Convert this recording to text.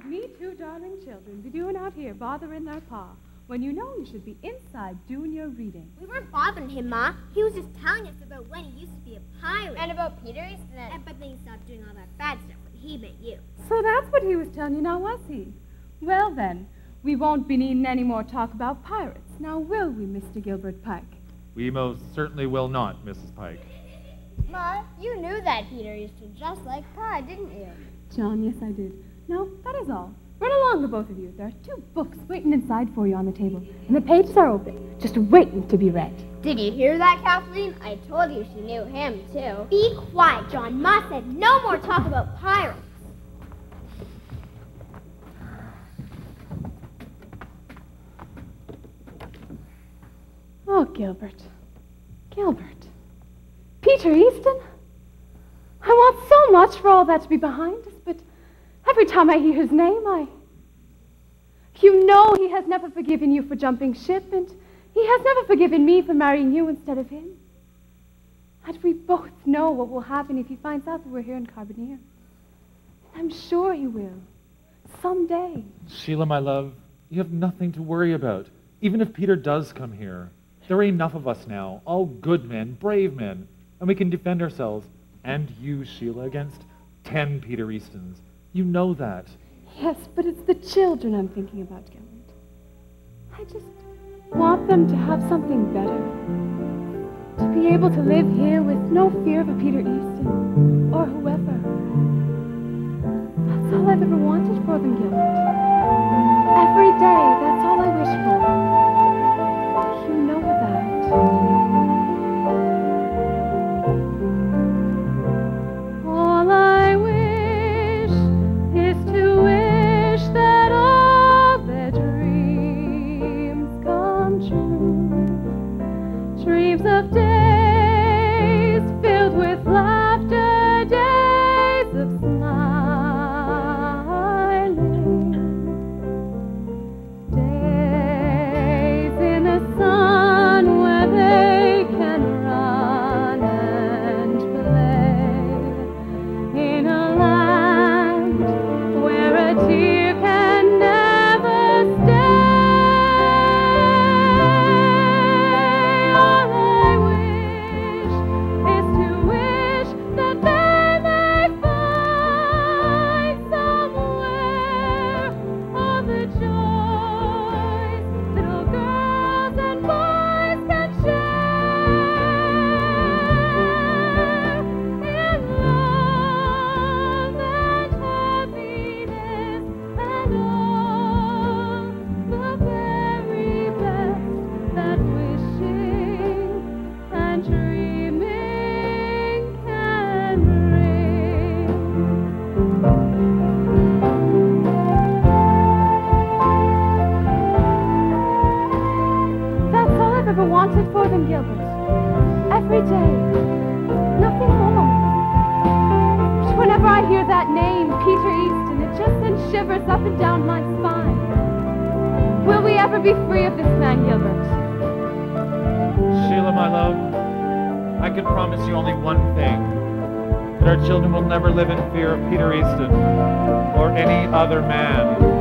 should me two darling children be doing out here bothering their pa when you know you should be inside doing your reading? We weren't bothering him, Ma. He was just telling us about when he used to be a pirate. And about Peter Easton. And but then he stopped doing all that bad stuff when he met you. So that's what he was telling you now, was he? Well then, we won't be needing any more talk about pirates, now will we, Mr. Gilbert Pike? We most certainly will not, Mrs. Pike. Ma, you knew that Peter Easton just like Pa, didn't you? John, yes, I did. No, that is all. Run along, the both of you. There are two books waiting inside for you on the table, and the pages are open, just waiting to be read. Did you hear that, Kathleen? I told you she knew him, too. Be quiet, John. Ma said no more talk about pirates. Oh, Gilbert. Gilbert. Peter Easton? I want so much for all that to be behind us, but every time I hear his name, I. You know he has never forgiven you for jumping ship, and he has never forgiven me for marrying you instead of him. And we both know what will happen if he finds out that we're here in Carbonear. I'm sure he will. Someday. Sheila, my love, you have nothing to worry about. Even if Peter does come here, there are enough of us now, all good men, brave men, and we can defend ourselves and you, Sheila, against ten Peter Eastons. You know that. Yes, but it's the children I'm thinking about, Gilbert. I just want them to have something better. To be able to live here with no fear of a Peter Easton or whoever. That's all I've ever wanted for them, Gilbert. Every day, that's all I wish for. Dreams of days Every day. Nothing more. But whenever I hear that name, Peter Easton, it just sends shivers up and down my spine. Will we ever be free of this man, Gilbert? Sheila, my love, I can promise you only one thing that our children will never live in fear of Peter Easton or any other man.